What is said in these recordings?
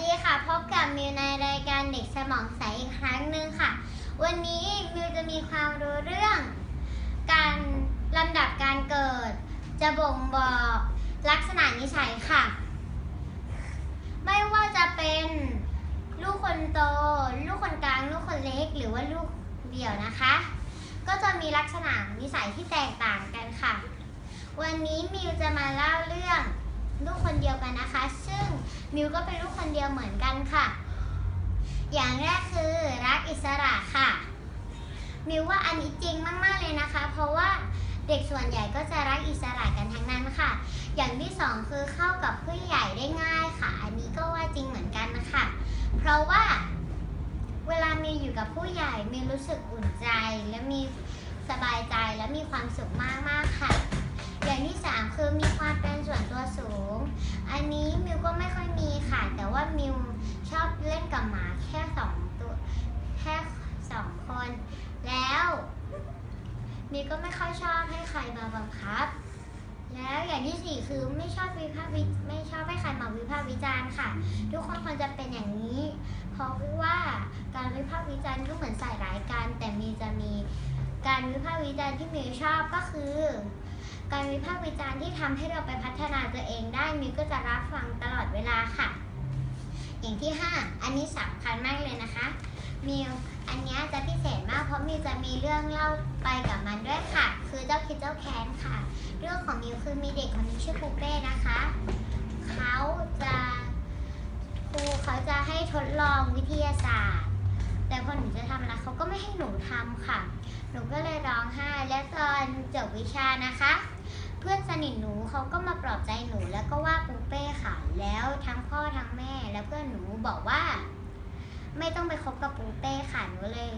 ดีค่ะ พบกับมิวในรายการเด็กสมองใสอีกครั้งหนึ่งค่ะ วันนี้มิวจะมีความรู้เรื่อง การลำดับการเกิด จะบ่งบอกลักษณะนิสัยค่ะ ไม่ว่าจะเป็นลูกคนโต ลูกคนกลาง ลูกคนเล็ก หรือว่าลูกเดี่ยวนะคะ ก็จะมีลักษณะนิสัยที่แตกต่างกันค่ะ วันนี้มิวจะมาเล่าเรื่องลูกคนเดียวกันนะคะ มิวก็เป็นลูกคนเดียวเหมือนกันค่ะ อย่างแรกคือรักอิสระค่ะ มิวว่าอันนี้จริงมากๆเลยนะคะ เพราะว่าเด็กส่วนใหญ่ก็จะรักอิสระกันทั้งนั้นค่ะ อย่างที่สองคือเข้ากับผู้ใหญ่ได้ง่ายค่ะ อันนี้ก็ว่าจริงเหมือนกันนะคะ เพราะว่าเวลามิวอยู่กับผู้ใหญ่มิวรู้สึกอุ่นใจ และมีสบายใจและมีความสุขมากๆค่ะ อย่างที่สามคือมีความเป็นส่วนตัวสูง อันนี้มิวก็ไม่ค่อยมีค่ะ แต่ว่ามิวชอบเล่นกับหมาแค่สองตัว แค่สองคน แล้ว มิวก็ไม่ค่อยชอบให้ใครมาบังคับ แล้วอย่างที่สี่คือไม่ชอบวิพากษ์วิไม่ชอบให้ใครมาวิพากษ์วิจารณ์ค่ะ ทุกคนควรจะเป็นอย่างนี้ เพราะว่าการวิพากษ์วิจารณ์ก็เหมือนใส่ร้ายกัน แต่มีจะมีการวิพากษ์วิจารณ์ที่มิวชอบก็คือ การวิพากษ์วิจารณ์ที่ทำให้เราไปพัฒนาตัวเองได้มิวก็จะรับฟังตลอดเวลาค่ะ อย่างที่ 5 อันนี้สำคัญมากเลยนะคะมิวอันนี้จะ พิเศษมากเพราะมิวจะมีเรื่องเล่าไปกับมันด้วยค่ะ คือเจ้าคิดเจ้าแค้นค่ะ เรื่องของมิวคือมีเด็กคนนึงชื่อปูเป้นะคะ เขาจะครูเขาจะให้ทดลองวิทยาศาสตร์ แต่พอหนูจะทำแล้วเขาก็ไม่ให้หนูทำค่ะ หนูก็เลยร้องไห้ และตอนจบวิชานะคะ เพื่อนสนิทหนูเขาก็มาปลอบใจหนูแล้วก็ว่าปูเป้ค่ะ แล้วทั้งพ่อทั้งแม่และเพื่อนหนูบอกว่า ไม่ต้องไปคบกับปูเป้ หนูเลย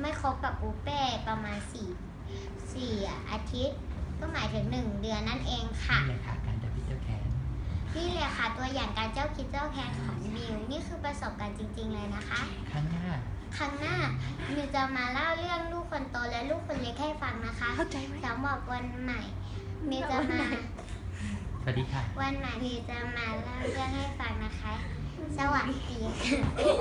ไม่คบกับปูเป้ประมาณสี่สี่อาทิตย์ ก็หมายถึงหนึ่งเดือนนั่นเองค่ะ นี่แหละค่ะการจะพิจารณานี่เลยค่ะตัวอย่างการเจ้าคิดเจ้าแค้นของมิวนี่คือประสบการณ์จริง ๆ เลยนะคะ ครั้งหน้า ครั้งหน้ามิวจะมาเล่าเรื่องลูกคนโตและลูกคนเล็กให้ฟังนะคะเข้าใจไหมสำหรับวันใหม่มิวจะมาสวัสดีค่ะ วันใหม่มิวจะมาเล่าเรื่องให้ฟังนะคะ สวัสดีค่ะ